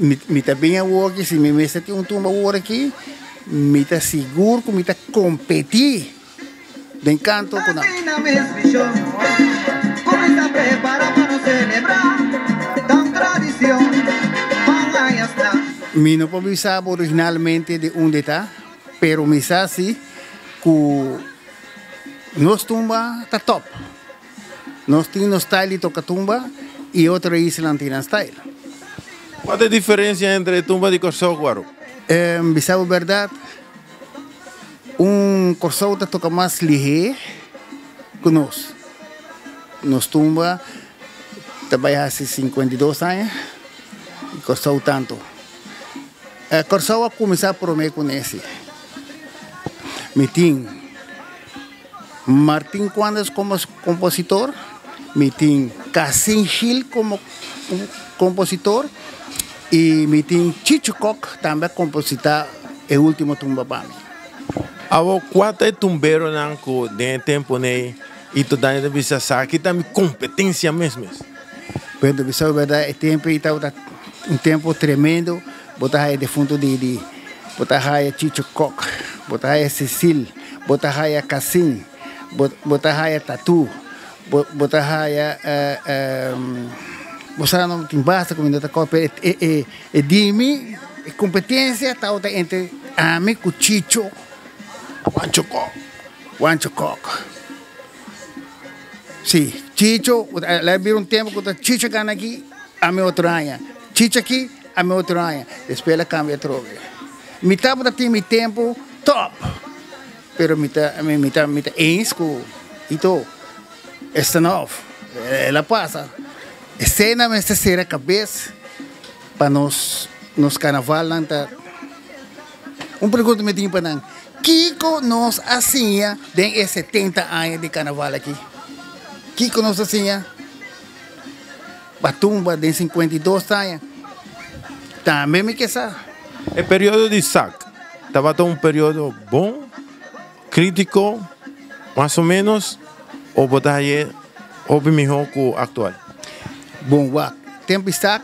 me tá bem aqui, se me tem um tumba agora aqui, me tá seguro que me tá competir de encanto com a Começa a preparar para celebrar tão tradição, Mi não pode saber originalmente de onde está, pero me sabe que nossa tumba está top. Nós temos style toca tumba e outra isla tem style. Qual é a diferença entre tumba de Corsó e Guaro? É, sabe a verdade? Um Corsó toca mais ligeiro que nós. Nós tumba trabalha há 52 anos e Corsó tanto. É, Corsó começar por me conhecer. Meeting. Martin Quandas como compositor, meeting Cassin Gil como compositor e mi tin Chichucoc también composita el último tumba Avo quatro Avo cuatro tumbero nanco de tempo nei, e tu dan de visa saque también competência mesmo. Pero de visa verdad? El tiempo y tal um tempo tremendo, botar aí defunto de de botar aí Chichucoc, botar aí Cecil, botas el Casín, botar aí Tatu, botas el botar não tem basta com ainda copa e e e dimi competência tá outra entre ame com chicho wanchoko wanchoko sim chicho lá vir um tempo que chicho gana aqui ame outro anha chicho aqui ame outro anha depois ela cambia trove mitad da time tempo top. Pero mitad mitad mitad eins com e todo. Esta não, ela passa. Cena me esta ser a cabeça para nós nos carnaval não. Um pergunta me tinha para não. Kiko nos assim tem 70 anos de carnaval aqui. Kiko nos assim Batumba tem 52 anos. Também me quer O período de SAC estava um período bom, crítico, mais ou menos, ou botar aí ou melhor que o atual? Bom, o tempo está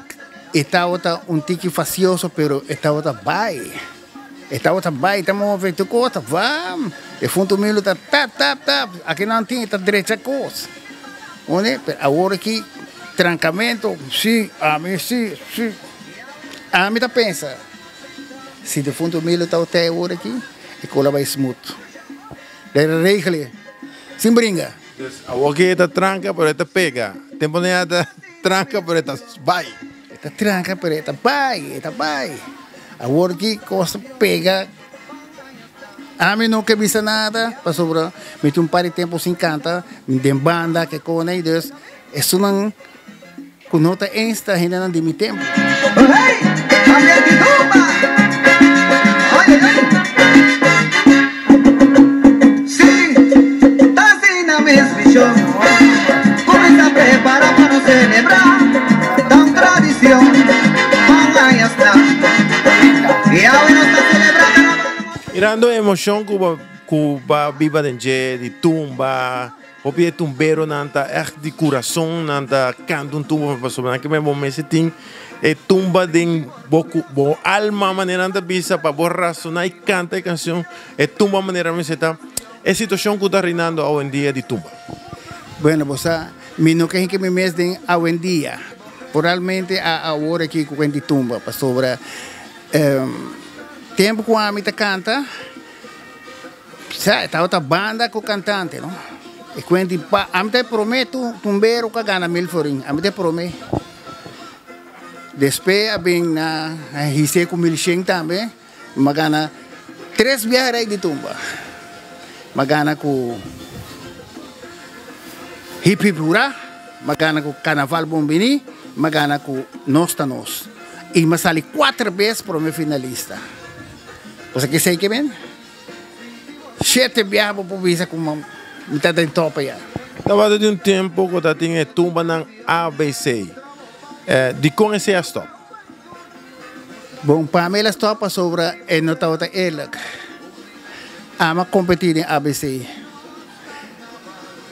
está outra um tique facioso, pero está outra vai. Está outra vai, estamos vendo coisa, vamos. E fundo milho está tap, tap, tap. Aqui não tem, está direita coisa. Onde? Agora aqui, trancamento, sim, a mim sim, sim. A mim tá pensa. Se de fundo milho está até agora aqui, e cola vai smooth. Regle, sem brinca. Aqui está tranca, pero esta pega. Tempo nem esta tranca, pero esta vai. Esta tranca, pero esta vai, esta vai. Agora aqui costa pega. A mim nunca vista nada, passou por meti um par de tempo sem canta, tem banda que com aí Deus, isso não com nota esta não de a olha. tradición. Comienza a preparar para celebrar A emoção Cuba, Cuba viva de de tumba. Op je tumbero nanta echt die coração nanta canto um tumba para sobre que me bom me tem e tumba de boku bo alma maneira anta bisa para bo razonar e canta canção e tumba maneira me se tá é situação que está reinando hoje em dia de tumba Bueno, pues a mi no que que me mes den a buen día. Realmente a ahora aqui com a tumba para sobre um, tempo com a mita canta. Sa, tá outra banda com cantante, não? E quando a mita prometo tumbero que gana mil forinhos. A mita prometo. Depois a bem na hise com mil cem também. Magana três viagens de tumba. Magana com hip hip hura, magana com carnaval bombini, magana com nós tá. E me sali quatro vezes para o meu finalista. Você que sei que bem? Sete viagens para visa com uma metade em topa já. Estava de um tempo que eu tinha tumba na ABC. É, de conhecer a stop. Bom, para mim, a stop sobre a nota outra ela. Ama competir em ABC.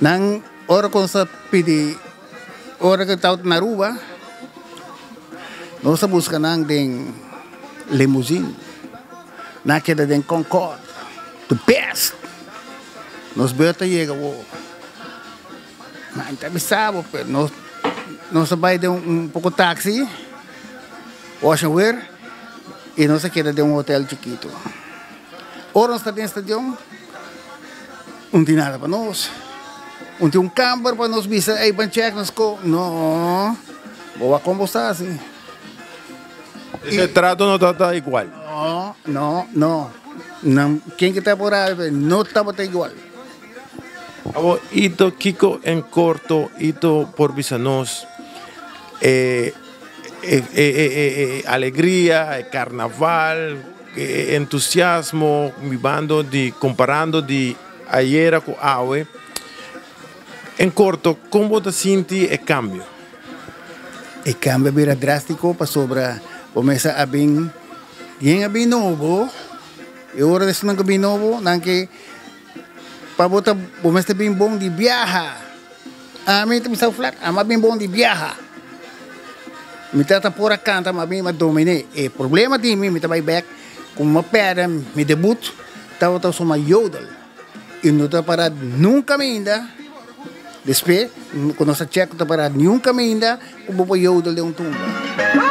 Nang ora kung sa pidi ora ka taot naruba Nós buscando em limousine. Naquela de Concorde. The best. Nós beta chega, o. Mas entrevistava, nós nós vai de um, um pouco táxi, Ocean Wear, e nós queda de um hotel chiquito. Ora nós está de um, não tem nada para nós. Não tem um camper para nós visar, aí para check nós com, não, boa como está assim. Esse trato não está igual. No, no, no. não. Quem que está por aí não está igual. Abo, ito Kiko en corto, ito por visanos, eh, eh, eh, alegría, carnaval, entusiasmo, mi bando de comparando de ayer con hoy. En corto, ¿cómo te sientes el cambio? El cambio era drástico para sobre começar a bem Yang abi novo, eu ora desse nang abi novo, nang que para botar bomesta bem bom de viaja. A mim também está flat, a mas bem bom de viaja. Me trata por a canta, mas bem mas domine. E problema de mim, me tá back, com uma pedra, me debut, tava tava uma yodel. E não tá parado nunca ainda. Depois, quando nós checo tá parado nunca ainda, como o yodel de um tumba.